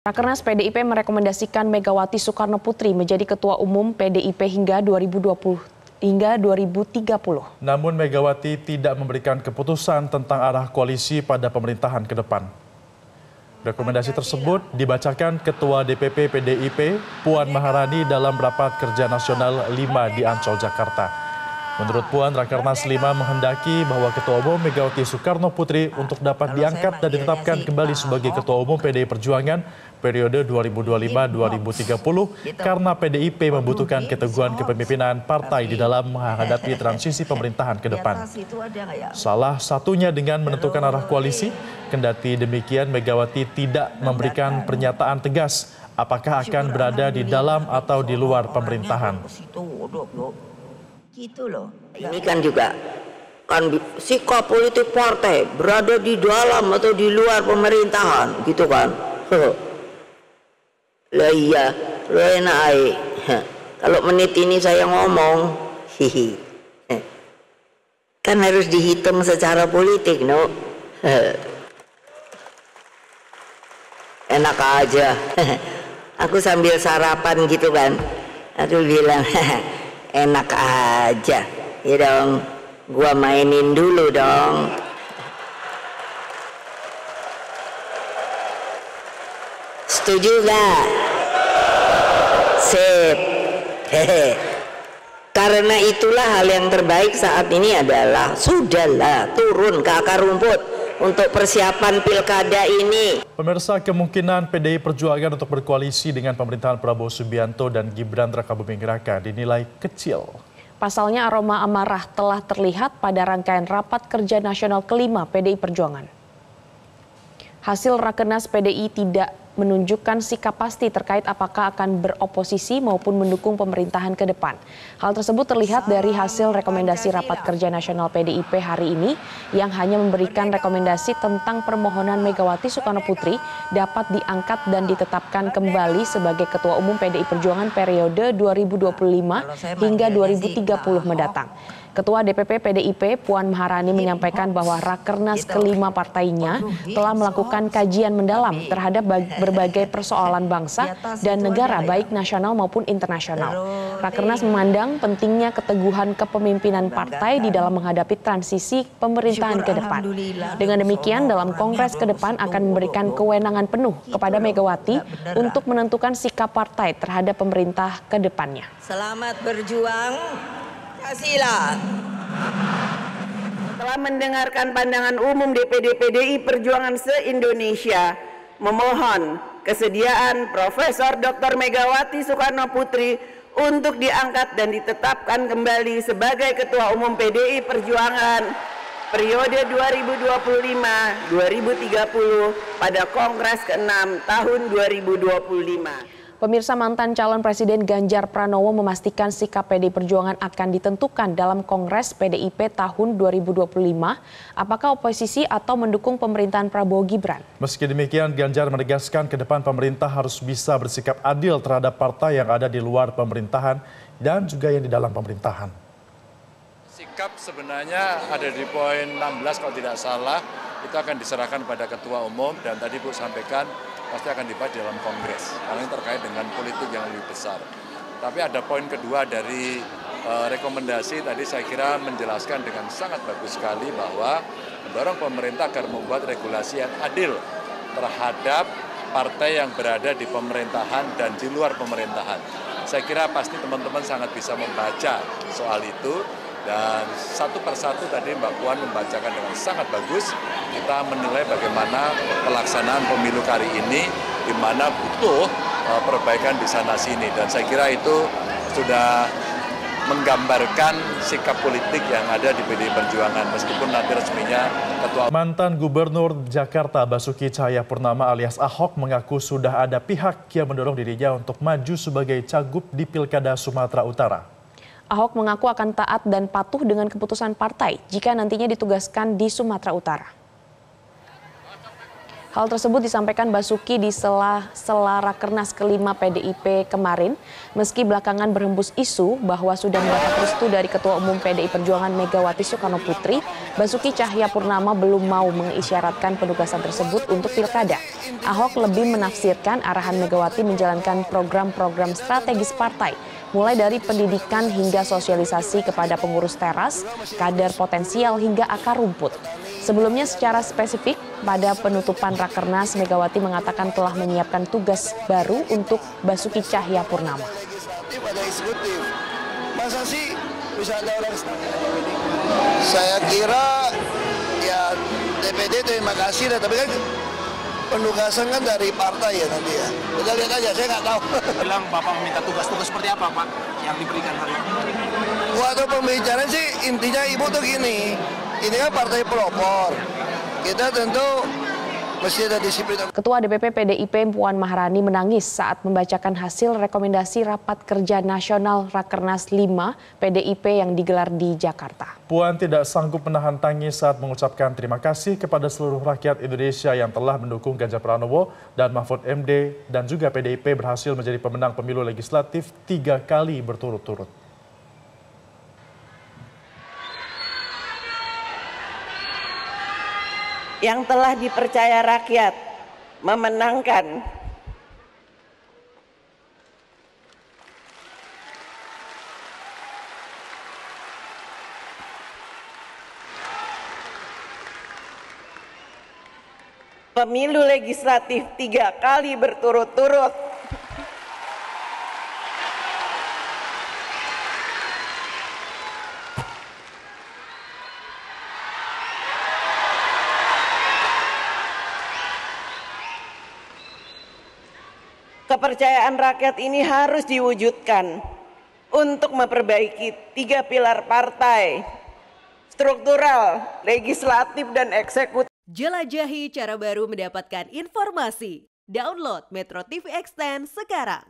Rakernas PDIP merekomendasikan Megawati Soekarno Putri menjadi Ketua Umum PDIP hingga 2020 hingga 2030. Namun Megawati tidak memberikan keputusan tentang arah koalisi pada pemerintahan ke depan. Rekomendasi tersebut dibacakan Ketua DPP PDIP Puan Maharani dalam rapat kerja nasional 5 di Ancol, Jakarta. Menurut Puan, Rakernas 5 menghendaki bahwa Ketua Umum Megawati Soekarno Putri untuk dapat diangkat dan ditetapkan kembali sebagai Ketua Umum PDI Perjuangan periode 2025-2030 karena PDIP membutuhkan keteguhan kepemimpinan partai di dalam menghadapi transisi pemerintahan ke depan. Salah satunya dengan menentukan arah koalisi, kendati demikian Megawati tidak memberikan pernyataan tegas apakah akan berada di dalam atau di luar pemerintahan. Gitu loh. Ini kan juga kan sikap politik partai berada di dalam atau di luar pemerintahan gitu kan. Lah iya, lo enak aja. Kalau menit ini saya ngomong, hihi. Kan harus dihitung secara politik, no. Enak aja. Aku sambil sarapan gitu kan. Aku bilang, enak aja ya dong gua mainin dulu dong setuju gak sip hehe karena itulah hal yang terbaik saat ini adalah sudahlah turun ke akar rumput untuk persiapan pilkada ini. Pemirsa, kemungkinan PDI Perjuangan untuk berkoalisi dengan pemerintahan Prabowo Subianto dan Gibran Raka Buming Raka dinilai kecil. Pasalnya aroma amarah telah terlihat pada rangkaian rapat kerja nasional kelima PDI Perjuangan. Hasil Rakenas PDI tidak menunjukkan sikap pasti terkait apakah akan beroposisi maupun mendukung pemerintahan ke depan. Hal tersebut terlihat dari hasil rekomendasi rapat kerja nasional PDIP hari ini yang hanya memberikan rekomendasi tentang permohonan Megawati Soekarno Putri dapat diangkat dan ditetapkan kembali sebagai Ketua Umum PDI Perjuangan periode 2025 hingga 2030 mendatang. Ketua DPP PDIP Puan Maharani menyampaikan bahwa Rakernas kelima partainya telah melakukan kajian mendalam terhadap berbagai persoalan bangsa dan negara baik nasional maupun internasional. Rakernas memandang pentingnya keteguhan kepemimpinan partai di dalam menghadapi transisi pemerintahan ke depan. Dengan demikian dalam kongres ke depan akan memberikan kewenangan penuh kepada Megawati untuk menentukan sikap partai terhadap pemerintah ke depannya. Selamat berjuang kasihlah. Setelah mendengarkan pandangan umum DPD PDI Perjuangan se-Indonesia, memohon kesediaan Profesor Dr. Megawati Soekarno Putri untuk diangkat dan ditetapkan kembali sebagai Ketua Umum PDI Perjuangan periode 2025-2030 pada Kongres ke-6 tahun 2025. Pemirsa mantan calon Presiden Ganjar Pranowo memastikan sikap PDI Perjuangan akan ditentukan dalam Kongres PDIP tahun 2025, apakah oposisi atau mendukung pemerintahan Prabowo Gibran. Meski demikian, Ganjar menegaskan ke depan pemerintah harus bisa bersikap adil terhadap partai yang ada di luar pemerintahan dan juga yang di dalam pemerintahan. Sikap sebenarnya ada di poin 16 kalau tidak salah, itu akan diserahkan pada Ketua Umum dan tadi Bu sampaikan pasti akan dibahas dalam kongres karena ini terkait dengan politik yang lebih besar. Tapi ada poin kedua dari uh, rekomendasi tadi saya kira menjelaskan dengan sangat bagus sekali bahwa mendorong pemerintah agar membuat regulasi yang adil terhadap partai yang berada di pemerintahan dan di luar pemerintahan. Saya kira pasti teman-teman sangat bisa membaca soal itu dan satu persatu tadi Mbak Puan membacakan dengan sangat bagus. Kita menilai bagaimana pelaksanaan pemilu kali ini, di mana butuh uh, perbaikan di sana sini. Dan saya kira itu sudah menggambarkan sikap politik yang ada di PDI Perjuangan meskipun nanti resminya ketua Mantan Gubernur Jakarta Basuki Cahayapurnama alias Ahok mengaku sudah ada pihak yang mendorong dirinya untuk maju sebagai cagup di Pilkada Sumatera Utara. Ahok mengaku akan taat dan patuh dengan keputusan partai jika nantinya ditugaskan di Sumatera Utara. Hal tersebut disampaikan Basuki di sela, sela Rakernas kelima PDIP kemarin, meski belakangan berhembus isu bahwa sudah mendapat restu dari Ketua Umum PDI Perjuangan Megawati Soekarno Putri, Basuki Cahaya Purnama belum mau mengisyaratkan penugasan tersebut untuk pilkada. Ahok lebih menafsirkan arahan Megawati menjalankan program-program strategis partai, mulai dari pendidikan hingga sosialisasi kepada pengurus teras, kader potensial hingga akar rumput. Sebelumnya secara spesifik, pada penutupan Rakernas, Megawati mengatakan telah menyiapkan tugas baru untuk Basuki Cahya Purnama. Sih bisa ada orang Saya kira ya DPD terima kasih, tapi kan penugasan kan dari partai ya nanti ya. Kita lihat aja, saya nggak tahu. Bilang Bapak meminta tugas-tugas seperti apa Pak yang diberikan hari ini? Waktu pembicaraan sih intinya Ibu tuh gini, ini kan partai pelopor. Kita tentu mesti ada disiplin. Ketua DPP PDIP Puan Maharani menangis saat membacakan hasil rekomendasi Rapat Kerja Nasional Rakernas 5 PDIP yang digelar di Jakarta. Puan tidak sanggup menahan tangis saat mengucapkan terima kasih kepada seluruh rakyat Indonesia yang telah mendukung Ganjar Pranowo dan Mahfud MD dan juga PDIP berhasil menjadi pemenang pemilu legislatif tiga kali berturut-turut. Yang telah dipercaya rakyat memenangkan. Pemilu legislatif tiga kali berturut-turut kepercayaan rakyat ini harus diwujudkan untuk memperbaiki tiga pilar partai, struktural, legislatif, dan eksekutif. Jelajahi cara baru mendapatkan informasi. Download Metro TV Extend sekarang.